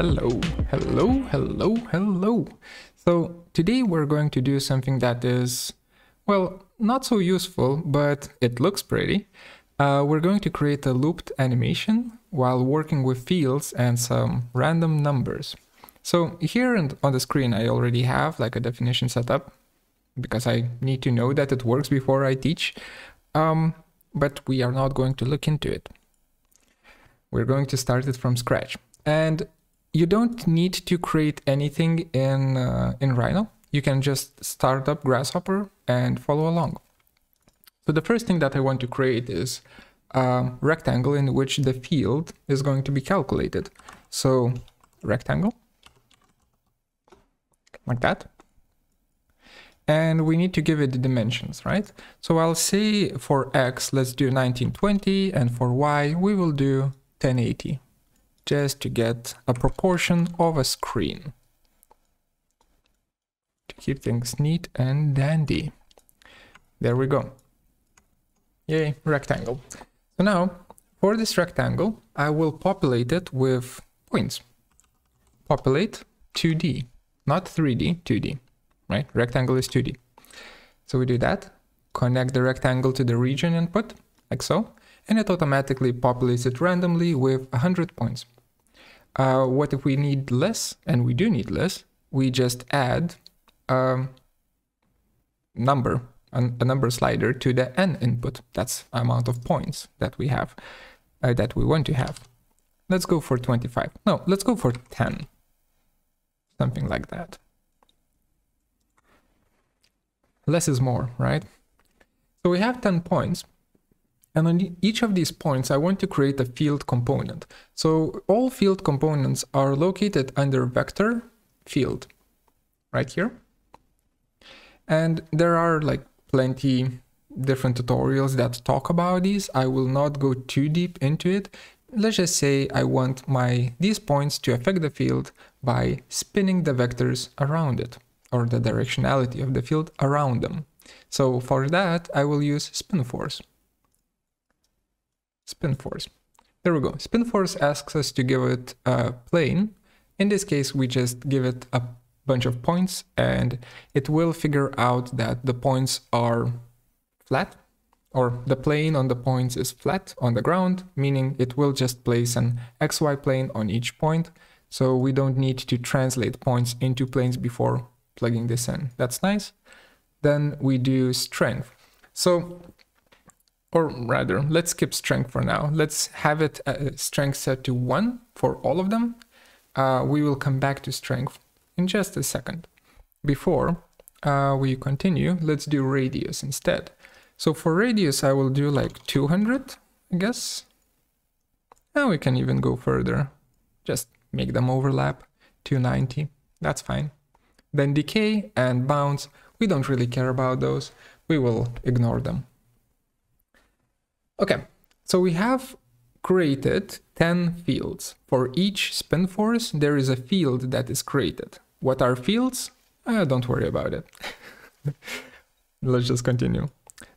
Hello, hello, hello, hello. So today we're going to do something that is, well, not so useful, but it looks pretty. Uh, we're going to create a looped animation while working with fields and some random numbers. So here and on the screen I already have like a definition set up because I need to know that it works before I teach, um, but we are not going to look into it. We're going to start it from scratch. And you don't need to create anything in, uh, in Rhino. You can just start up Grasshopper and follow along. So the first thing that I want to create is a rectangle in which the field is going to be calculated. So rectangle, like that. And we need to give it the dimensions, right? So I'll say for X, let's do 1920, and for Y, we will do 1080 just to get a proportion of a screen. To keep things neat and dandy. There we go. Yay, rectangle. So now, for this rectangle, I will populate it with points. Populate 2D, not 3D, 2D, right? Rectangle is 2D. So we do that, connect the rectangle to the region input, like so, and it automatically populates it randomly with 100 points. Uh, what if we need less? And we do need less. We just add a number, a, a number slider to the n input. That's amount of points that we have, uh, that we want to have. Let's go for 25. No, let's go for 10. Something like that. Less is more, right? So we have 10 points. And on each of these points, I want to create a field component. So all field components are located under vector field, right here. And there are like plenty different tutorials that talk about these. I will not go too deep into it. Let's just say I want my these points to affect the field by spinning the vectors around it or the directionality of the field around them. So for that, I will use spin force spin force. There we go. Spin force asks us to give it a plane. In this case, we just give it a bunch of points and it will figure out that the points are flat or the plane on the points is flat on the ground, meaning it will just place an XY plane on each point. So we don't need to translate points into planes before plugging this in. That's nice. Then we do strength. So or rather, let's skip strength for now. Let's have it uh, strength set to 1 for all of them. Uh, we will come back to strength in just a second. Before uh, we continue, let's do radius instead. So for radius, I will do like 200, I guess. And we can even go further. Just make them overlap, 290, that's fine. Then decay and bounce, we don't really care about those. We will ignore them. Okay, so we have created 10 fields. For each spin force, there is a field that is created. What are fields? Uh, don't worry about it. Let's just continue.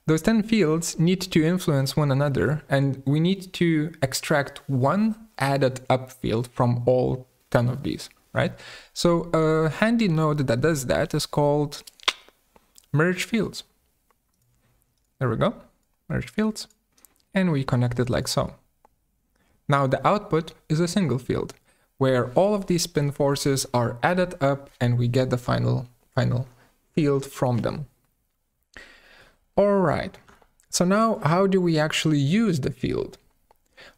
Those 10 fields need to influence one another, and we need to extract one added up field from all 10 of these, right? So a handy node that does that is called merge fields. There we go, merge fields and we connect it like so. Now the output is a single field where all of these spin forces are added up and we get the final, final field from them. All right, so now how do we actually use the field?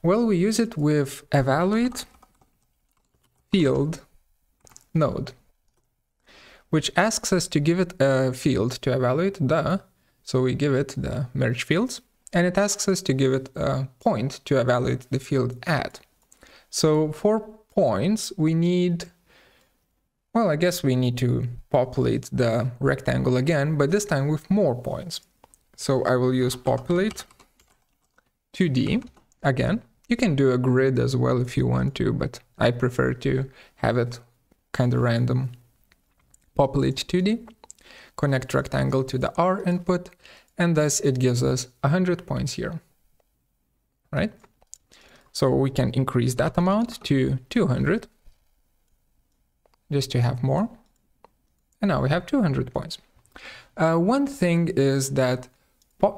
Well, we use it with evaluate field node, which asks us to give it a field to evaluate the, so we give it the merge fields, and it asks us to give it a point to evaluate the field at. So for points, we need, well, I guess we need to populate the rectangle again, but this time with more points. So I will use populate 2D again. You can do a grid as well if you want to, but I prefer to have it kind of random. Populate 2D, connect rectangle to the R input, and thus it gives us 100 points here, right? So we can increase that amount to 200 just to have more. And now we have 200 points. Uh, one thing is that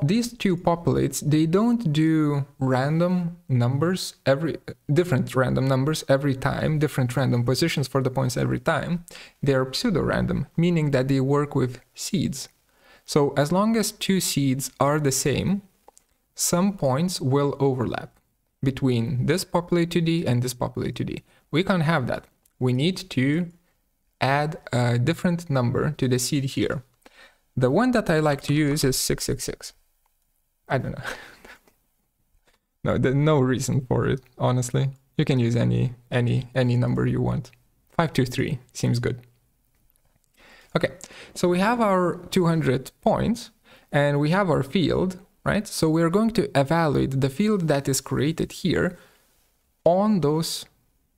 these two populates, they don't do random numbers every, different random numbers every time, different random positions for the points every time. They are pseudo-random, meaning that they work with seeds. So as long as two seeds are the same, some points will overlap between this populate 2D and this populate 2D. We can't have that. We need to add a different number to the seed here. The one that I like to use is 666. I don't know. no, there's no reason for it, honestly. You can use any any any number you want. 523 seems good. Okay, so we have our 200 points and we have our field, right? So we're going to evaluate the field that is created here on those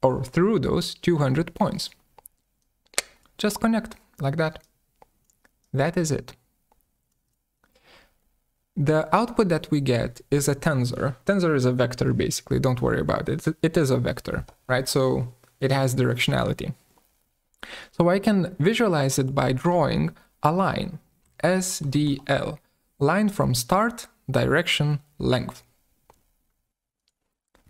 or through those 200 points. Just connect like that. That is it. The output that we get is a tensor. Tensor is a vector basically, don't worry about it. It is a vector, right? So it has directionality. So I can visualize it by drawing a line, SDL, line from start, direction, length.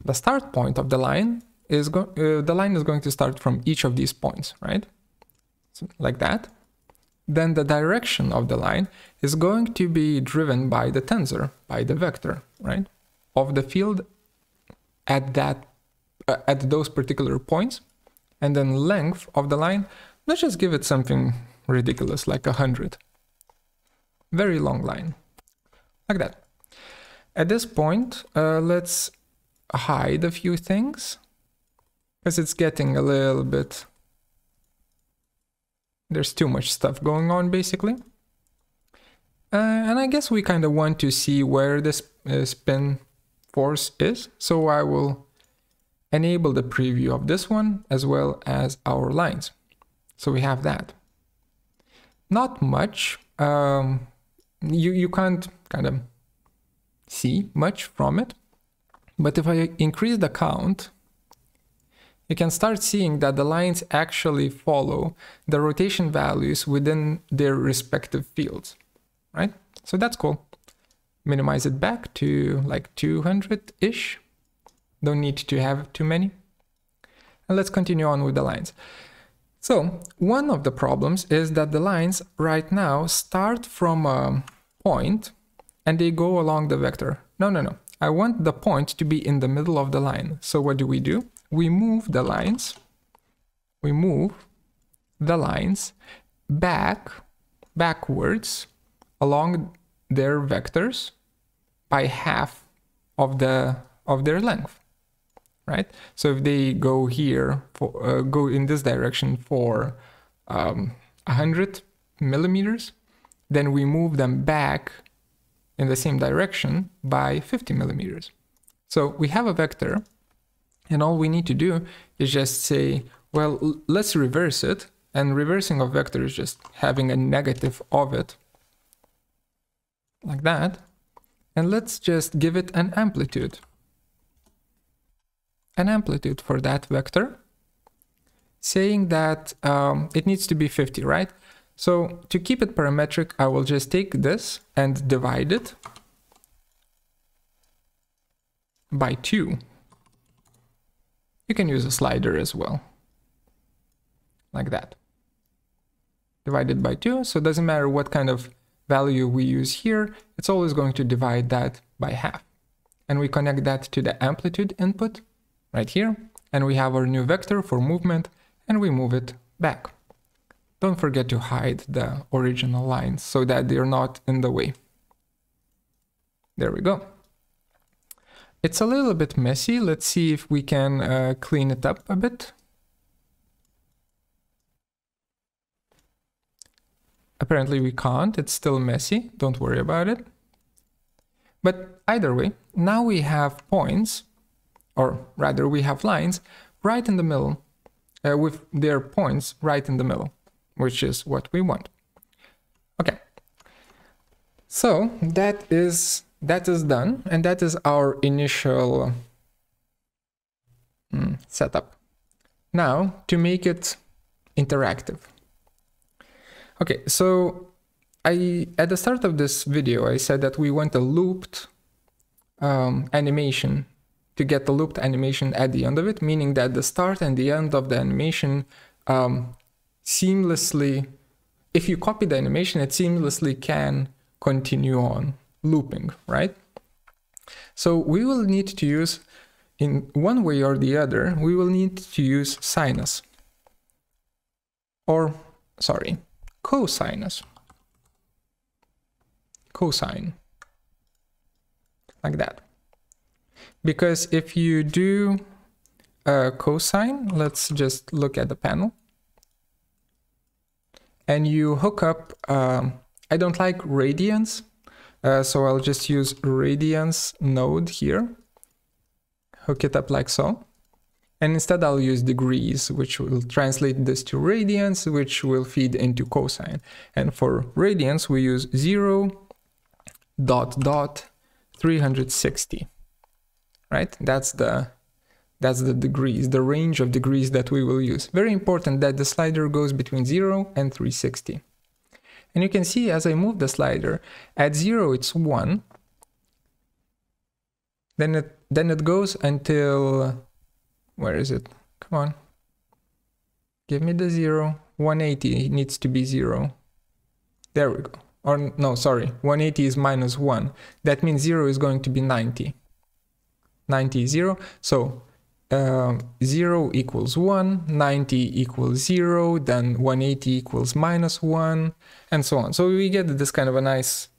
The start point of the line is uh, the line is going to start from each of these points, right? So like that. Then the direction of the line is going to be driven by the tensor, by the vector, right? Of the field at that uh, at those particular points and then length of the line, let's just give it something ridiculous like a hundred. Very long line, like that. At this point, uh, let's hide a few things because it's getting a little bit, there's too much stuff going on basically. Uh, and I guess we kind of want to see where this uh, spin force is. So I will enable the preview of this one as well as our lines. So we have that. Not much. Um, you, you can't kind of see much from it. But if I increase the count, you can start seeing that the lines actually follow the rotation values within their respective fields, right? So that's cool. Minimize it back to like 200-ish. Don't need to have too many. And let's continue on with the lines. So one of the problems is that the lines right now start from a point and they go along the vector. No, no, no. I want the point to be in the middle of the line. So what do we do? We move the lines. We move the lines back, backwards along their vectors by half of the of their length right? So if they go here, for, uh, go in this direction for um, 100 millimeters, then we move them back in the same direction by 50 millimeters. So we have a vector, and all we need to do is just say, well, let's reverse it. And reversing a vector is just having a negative of it, like that. And let's just give it an amplitude an amplitude for that vector, saying that um, it needs to be 50, right? So to keep it parametric, I will just take this and divide it by 2. You can use a slider as well, like that. Divided by 2, so it doesn't matter what kind of value we use here, it's always going to divide that by half. And we connect that to the amplitude input, right here. And we have our new vector for movement and we move it back. Don't forget to hide the original lines so that they're not in the way. There we go. It's a little bit messy. Let's see if we can uh, clean it up a bit. Apparently we can't. It's still messy. Don't worry about it. But either way, now we have points or rather we have lines right in the middle uh, with their points right in the middle, which is what we want. Okay, so that is that is done, and that is our initial mm, setup. Now, to make it interactive. Okay, so I at the start of this video, I said that we want a looped um, animation to get the looped animation at the end of it, meaning that the start and the end of the animation um, seamlessly, if you copy the animation, it seamlessly can continue on looping, right? So we will need to use, in one way or the other, we will need to use sinus. Or, sorry, cosinus. Cosine. Like that. Because if you do a cosine, let's just look at the panel. And you hook up, um, I don't like radians, uh, so I'll just use radians node here. Hook it up like so. And instead I'll use degrees, which will translate this to radians, which will feed into cosine. And for radians, we use 0 dot dot 360 right? That's the that's the degrees, the range of degrees that we will use. Very important that the slider goes between 0 and 360. And you can see as I move the slider, at 0 it's 1, then it then it goes until where is it? Come on. Give me the 0. 180 needs to be 0. There we go. Or no, sorry, 180 is minus 1. That means 0 is going to be 90. 90 0 so uh, 0 equals 1 90 equals 0 then 180 equals minus 1 and so on. So we get this kind of a nice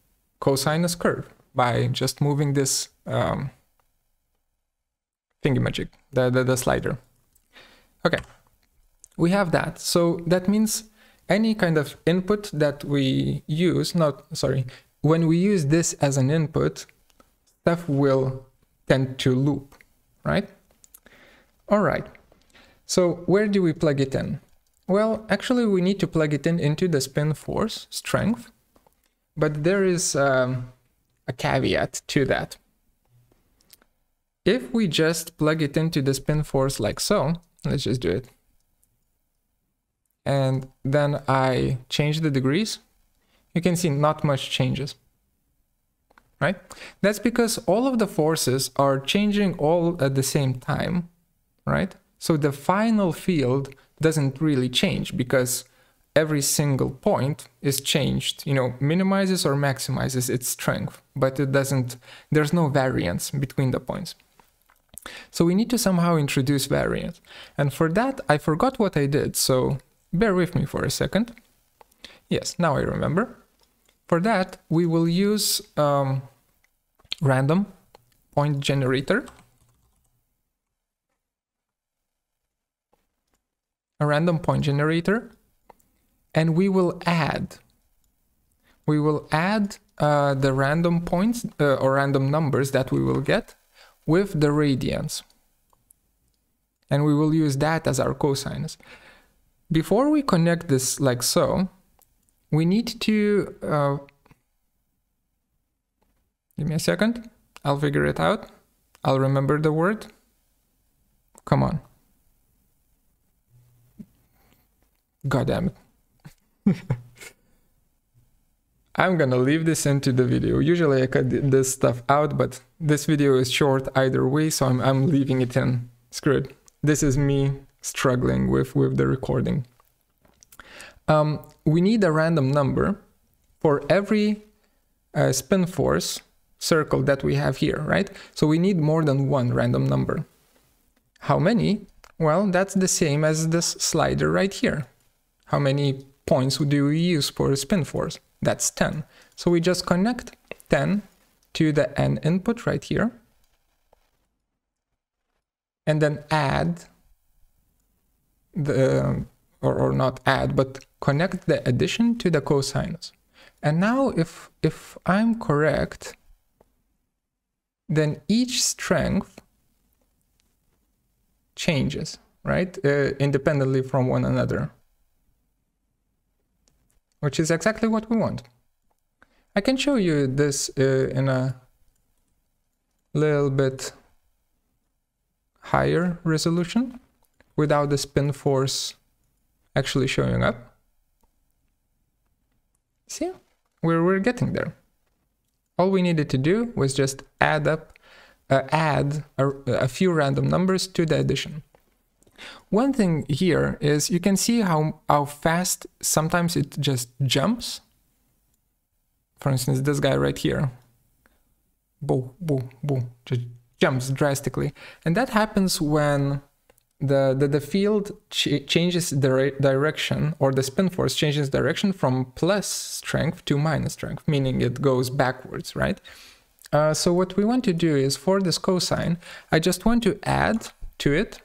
cosinus curve by just moving this um, thingy the, the, the slider. Okay. We have that. So that means any kind of input that we use not sorry when we use this as an input stuff will tend to loop, right? All right. So where do we plug it in? Well, actually we need to plug it in into the spin force strength, but there is um, a caveat to that. If we just plug it into the spin force like so, let's just do it. And then I change the degrees, you can see not much changes right? That's because all of the forces are changing all at the same time, right? So the final field doesn't really change because every single point is changed, you know, minimizes or maximizes its strength, but it doesn't, there's no variance between the points. So we need to somehow introduce variance. And for that, I forgot what I did, so bear with me for a second. Yes, now I remember. For that, we will use um, random point generator. A random point generator. And we will add, we will add uh, the random points uh, or random numbers that we will get with the radians. And we will use that as our cosines. Before we connect this like so, we need to uh, give me a second. I'll figure it out. I'll remember the word. Come on. God damn it. I'm gonna leave this into the video. Usually I cut this stuff out, but this video is short either way, so I'm, I'm leaving it in. Screw it. This is me struggling with, with the recording. Um, we need a random number for every uh, spin force circle that we have here, right? So we need more than one random number. How many? Well, that's the same as this slider right here. How many points do we use for a spin force? That's 10. So we just connect 10 to the n input right here. And then add the, or, or not add, but connect the addition to the cosinus. And now if, if I'm correct, then each strength changes, right? Uh, independently from one another. Which is exactly what we want. I can show you this uh, in a little bit higher resolution without the spin force actually showing up. See, we're, we're getting there. All we needed to do was just add up, uh, add a, a few random numbers to the addition. One thing here is you can see how, how fast sometimes it just jumps. For instance, this guy right here. Boo, boo, boo, just jumps drastically. And that happens when the, the, the field ch changes the direction or the spin force changes direction from plus strength to minus strength, meaning it goes backwards, right? Uh, so what we want to do is for this cosine, I just want to add to it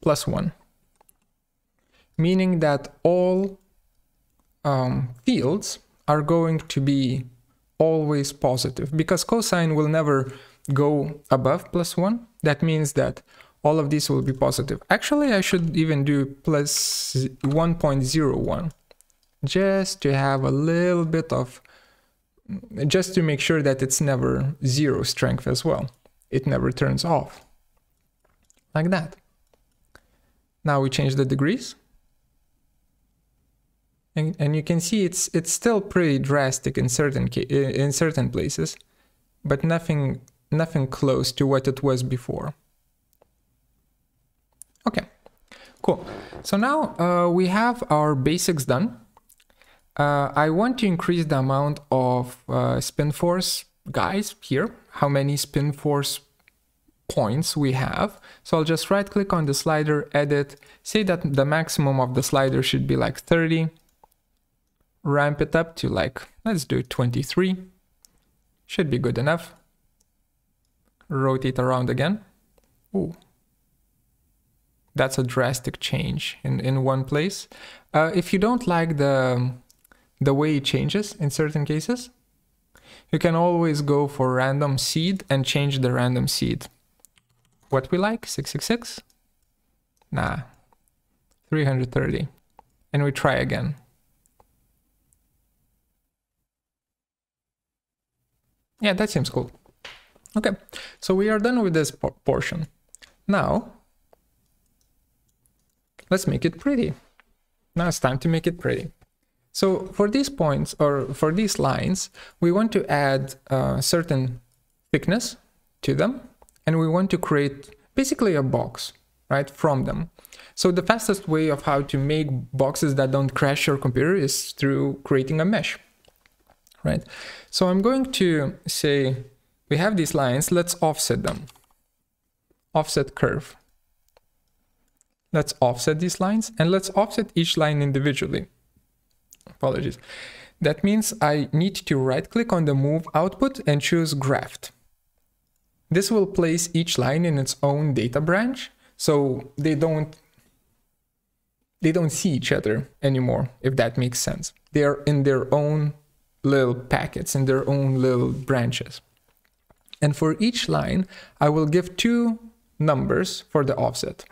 plus one, meaning that all um, fields are going to be always positive because cosine will never go above plus one. That means that all of these will be positive. Actually, I should even do plus 1.01 just to have a little bit of, just to make sure that it's never zero strength as well. It never turns off. Like that. Now we change the degrees. And, and you can see it's it's still pretty drastic in certain in certain places, but nothing nothing close to what it was before. Okay, cool. So now uh, we have our basics done. Uh, I want to increase the amount of uh, spin force guys here, how many spin force points we have. So I'll just right click on the slider, edit, say that the maximum of the slider should be like 30, ramp it up to like, let's do 23, should be good enough. Rotate around again. Ooh, that's a drastic change in, in one place. Uh, if you don't like the, the way it changes in certain cases, you can always go for random seed and change the random seed. What we like, 666? Nah, 330. And we try again. Yeah, that seems cool. Okay, so we are done with this portion. Now, Let's make it pretty. Now it's time to make it pretty. So for these points or for these lines, we want to add a certain thickness to them and we want to create basically a box, right, from them. So the fastest way of how to make boxes that don't crash your computer is through creating a mesh, right? So I'm going to say, we have these lines, let's offset them. Offset curve. Let's offset these lines and let's offset each line individually. Apologies. That means I need to right click on the move output and choose graft. This will place each line in its own data branch so they don't they don't see each other anymore if that makes sense. They are in their own little packets in their own little branches. And for each line, I will give two numbers for the offset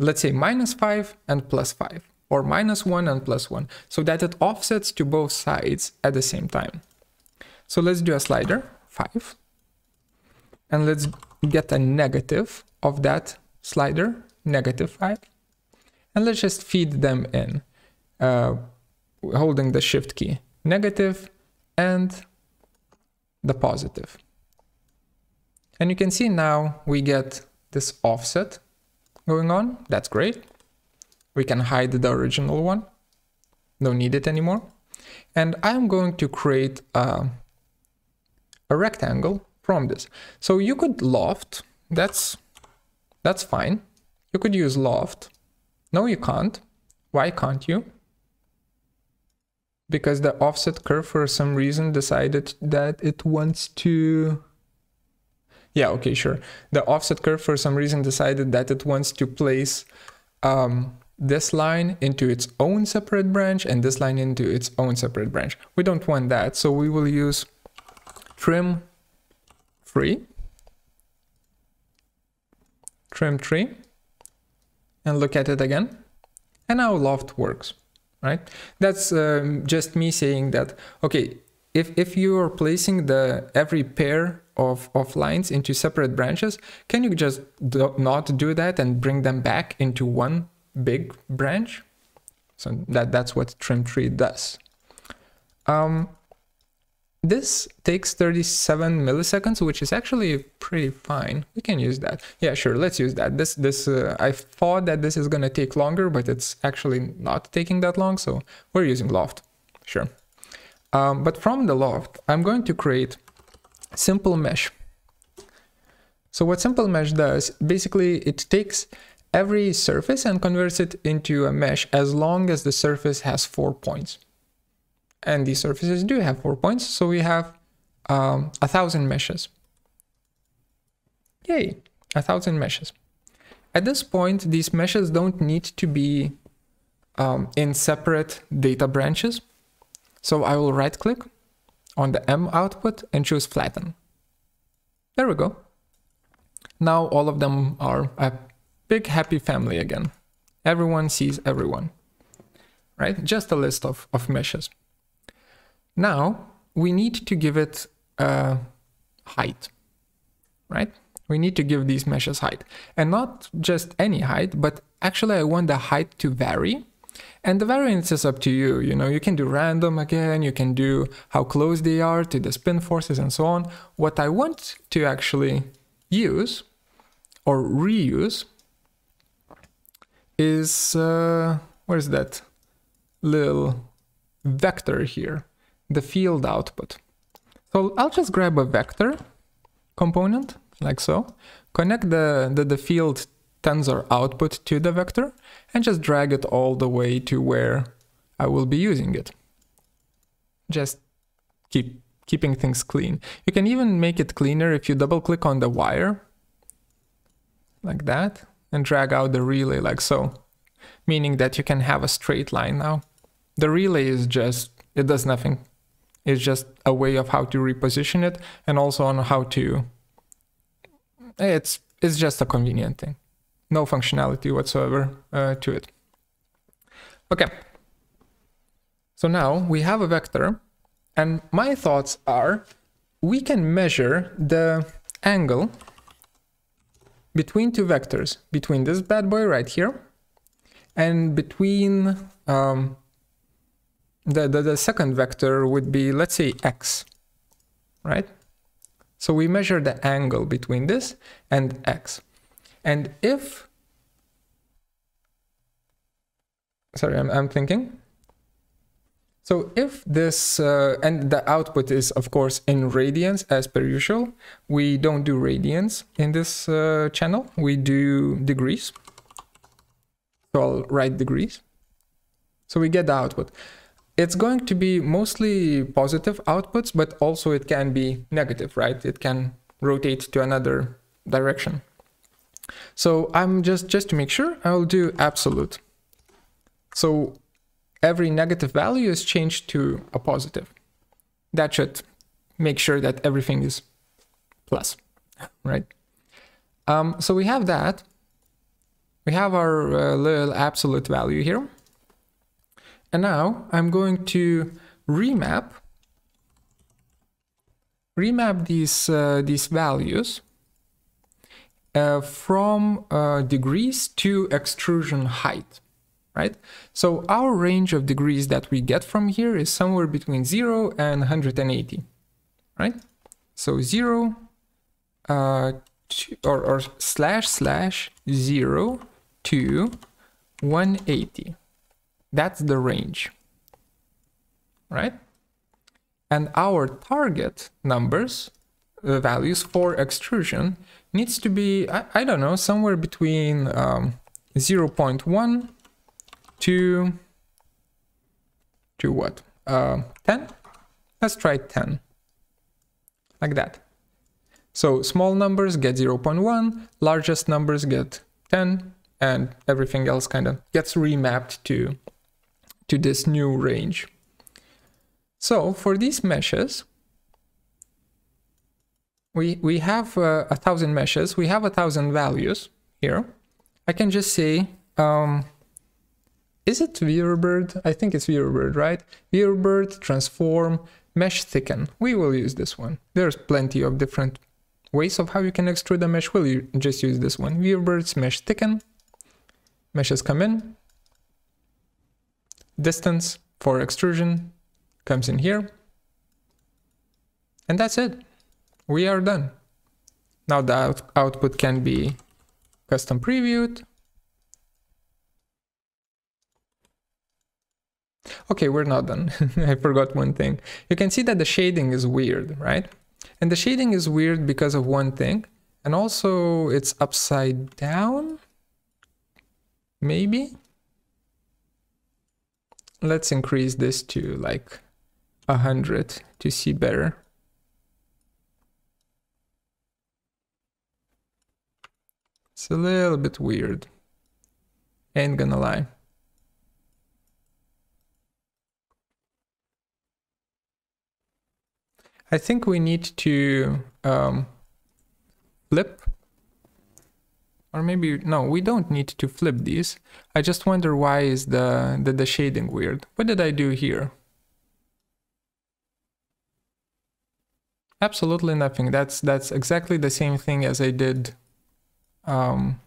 let's say minus 5 and plus 5 or minus 1 and plus 1 so that it offsets to both sides at the same time. So let's do a slider 5 and let's get a negative of that slider negative 5 and let's just feed them in uh, holding the shift key negative and the positive. And you can see now we get this offset going on. That's great. We can hide the original one. Don't need it anymore. And I'm going to create a, a rectangle from this. So you could loft. That's, that's fine. You could use loft. No, you can't. Why can't you? Because the offset curve for some reason decided that it wants to yeah, okay, sure. The offset curve for some reason decided that it wants to place um, this line into its own separate branch and this line into its own separate branch. We don't want that, so we will use trim free, trim tree, and look at it again. And now loft works, right? That's um, just me saying that, okay, if, if you are placing the every pair of, of lines into separate branches, can you just do, not do that and bring them back into one big branch. So that, that's what trim tree does. Um, this takes 37 milliseconds, which is actually pretty fine. We can use that. Yeah, sure, let's use that. This, this, uh, I thought that this is gonna take longer, but it's actually not taking that long, so we're using Loft, sure. Um, but from the Loft, I'm going to create simple mesh. So what simple mesh does, basically it takes every surface and converts it into a mesh as long as the surface has four points and these surfaces do have four points, so we have um, a thousand meshes. Yay, a thousand meshes. At this point, these meshes don't need to be um, in separate data branches. So I will right click on the M output and choose flatten. There we go. Now all of them are a big happy family again. Everyone sees everyone, right? Just a list of, of meshes. Now we need to give it a height, right? We need to give these meshes height and not just any height, but actually I want the height to vary. And the variance is up to you. You know, you can do random again, you can do how close they are to the spin forces and so on. What I want to actually use or reuse is, uh, where's that little vector here? the field output. So I'll just grab a vector component like so, connect the, the, the field tensor output to the vector and just drag it all the way to where I will be using it. Just keep keeping things clean. You can even make it cleaner if you double click on the wire like that and drag out the relay like so, meaning that you can have a straight line now. The relay is just, it does nothing. It's just a way of how to reposition it and also on how to it's it's just a convenient thing. No functionality whatsoever uh, to it. Okay. So now we have a vector and my thoughts are we can measure the angle between two vectors, between this bad boy right here and between um, the, the, the second vector would be, let's say, x, right? So we measure the angle between this and x. And if, sorry, I'm, I'm thinking. So if this, uh, and the output is of course in radians as per usual, we don't do radians in this uh, channel, we do degrees. So I'll write degrees. So we get the output it's going to be mostly positive outputs, but also it can be negative, right? It can rotate to another direction. So I'm just, just to make sure, I'll do absolute. So every negative value is changed to a positive. That should make sure that everything is plus, right? Um, so we have that. We have our uh, little absolute value here. And now I'm going to remap remap these uh, these values uh, from uh, degrees to extrusion height, right? So our range of degrees that we get from here is somewhere between 0 and 180, right? So 0 uh, to, or, or slash slash 0 to 180. That's the range, right? And our target numbers, the values for extrusion, needs to be, I, I don't know, somewhere between um, 0 0.1 to, to what? Uh, 10? Let's try 10, like that. So small numbers get 0 0.1, largest numbers get 10, and everything else kind of gets remapped to to this new range. So for these meshes, we, we have uh, a thousand meshes, we have a thousand values here. I can just say, um, is it Weaverbird? I think it's Weaverbird, right? Weaverbird, transform, mesh thicken. We will use this one. There's plenty of different ways of how you can extrude a mesh. We'll just use this one. Weaverbird's mesh thicken. meshes come in, distance for extrusion comes in here, and that's it. We are done. Now the out output can be custom previewed. Okay, we're not done. I forgot one thing. You can see that the shading is weird, right? And the shading is weird because of one thing. And also it's upside down. Maybe. Let's increase this to like a hundred to see better. It's a little bit weird. Ain't gonna lie. I think we need to um, flip. Or maybe, no, we don't need to flip these. I just wonder why is the, the, the shading weird. What did I do here? Absolutely nothing. That's that's exactly the same thing as I did um,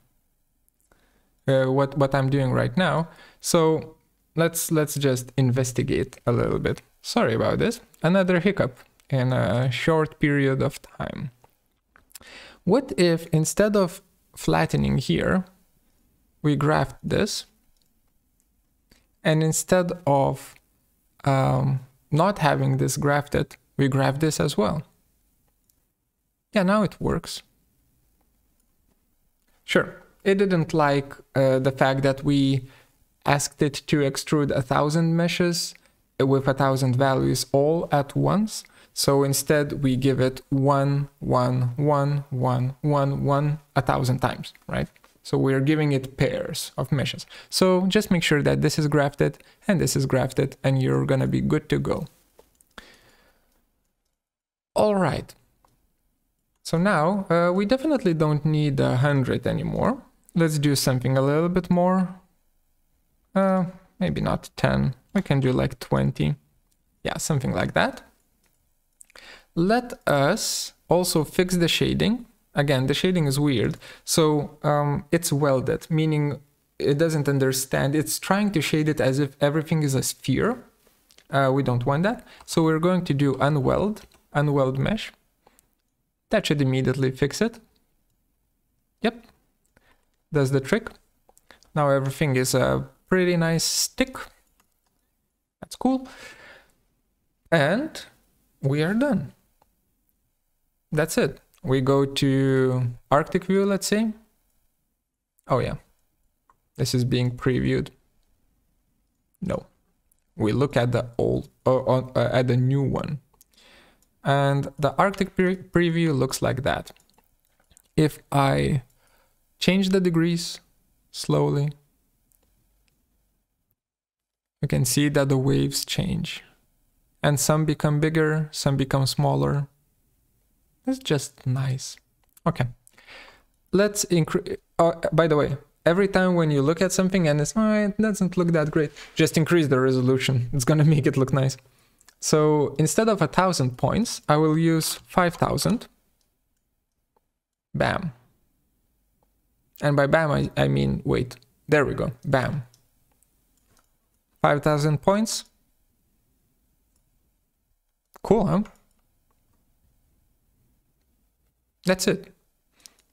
uh, what what I'm doing right now. So let's let's just investigate a little bit. Sorry about this. Another hiccup in a short period of time. What if instead of flattening here, we graphed this, and instead of um, not having this grafted, we graph this as well. Yeah, now it works. Sure, it didn't like uh, the fact that we asked it to extrude a thousand meshes with a thousand values all at once. So instead we give it one, one, one, one, one, one, a thousand times, right? So we're giving it pairs of meshes. So just make sure that this is grafted and this is grafted and you're gonna be good to go. All right. So now uh, we definitely don't need a hundred anymore. Let's do something a little bit more. Uh, maybe not 10. We can do like 20. Yeah, something like that. Let us also fix the shading. Again, the shading is weird. So um, it's welded, meaning it doesn't understand. It's trying to shade it as if everything is a sphere. Uh, we don't want that. So we're going to do unweld, unweld mesh. That should immediately fix it. Yep, does the trick. Now everything is a pretty nice stick. That's cool. And we are done. That's it. We go to Arctic view, let's say. Oh yeah, this is being previewed. No, we look at the old, uh, uh, at the new one. And the Arctic pre preview looks like that. If I change the degrees slowly, you can see that the waves change. And some become bigger, some become smaller. It's just nice. Okay. Let's increase. Uh, by the way, every time when you look at something and it's, oh, it doesn't look that great, just increase the resolution. It's gonna make it look nice. So instead of a thousand points, I will use 5,000. Bam. And by bam, I, I mean, wait, there we go, bam. 5,000 points. Cool, huh? That's it.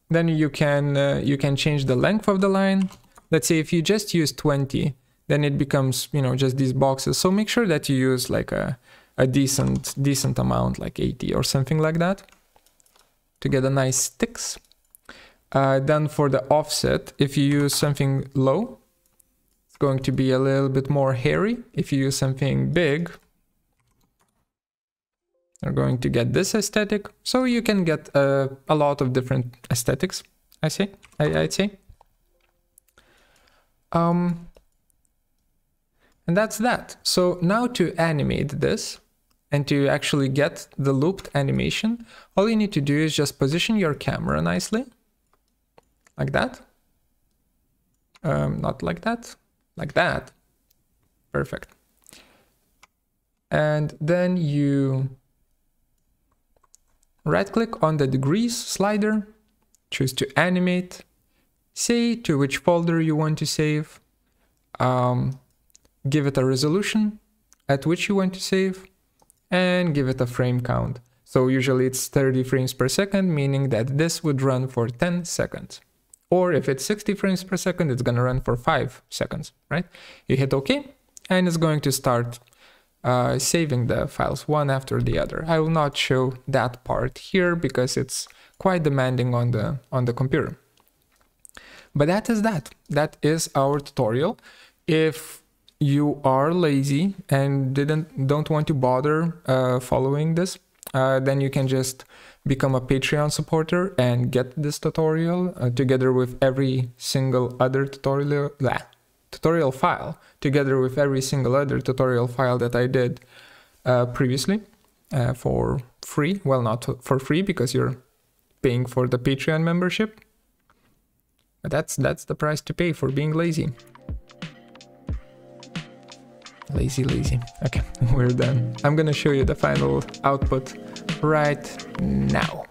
Then you can uh, you can change the length of the line. Let's say if you just use 20, then it becomes, you know, just these boxes. So make sure that you use like a a decent decent amount like 80 or something like that to get a nice sticks. Uh, then for the offset if you use something low it's going to be a little bit more hairy. If you use something big you're going to get this aesthetic. So you can get uh, a lot of different aesthetics i say I, i'd say. Um and that's that. So now to animate this and to actually get the looped animation, all you need to do is just position your camera nicely, like that. Um, not like that, like that. Perfect. And then you right click on the degrees slider, choose to animate, say to which folder you want to save, um, give it a resolution at which you want to save, and give it a frame count. So usually it's 30 frames per second, meaning that this would run for 10 seconds. Or if it's 60 frames per second, it's gonna run for 5 seconds, right? You hit OK, and it's going to start uh, saving the files one after the other. I will not show that part here because it's quite demanding on the on the computer. But that is that. That is our tutorial. If you are lazy and didn't don't want to bother uh, following this, uh, then you can just become a Patreon supporter and get this tutorial uh, together with every single other tutorial blah, tutorial file together with every single other tutorial file that I did uh, previously uh, for free. Well, not for free because you're paying for the Patreon membership. But that's that's the price to pay for being lazy. Lazy, lazy. Okay, we're done. I'm gonna show you the final output right now.